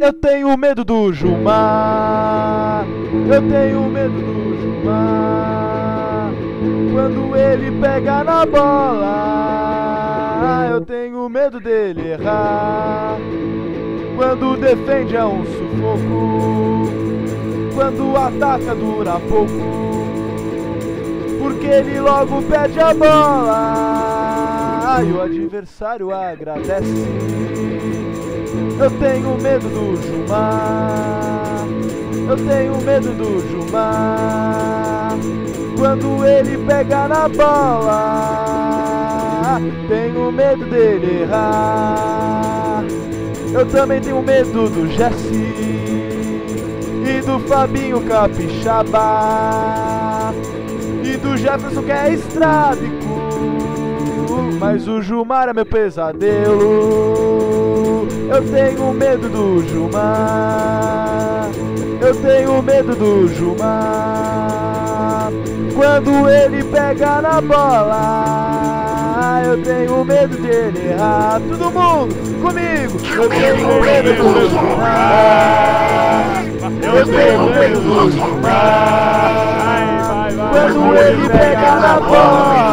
Eu tenho medo do Gilmar. Eu tenho medo do Gilmar. Quando ele pega na bola, eu tenho medo dele errar. Quando defende é um sufoco. Quando ataca dura pouco. Porque ele logo perde a bola. E o adversário agradece. Eu tenho medo do Gilmar. Eu tenho medo do Gilmar. Quando ele pega na bola, tenho medo dele errar. Eu também tenho medo do Jesse e do Fabinho Capixaba e do Jefferson que é estrábico. Mas o Gilmar é meu pesadelo. Eu tenho medo do Gilmar. Eu tenho medo do Gilmar. Quando ele pega na bola, eu tenho medo dele errar. Todo mundo comigo. Eu tenho medo do Gilmar. Eu tenho medo do Gilmar. Quando ele pega na bola,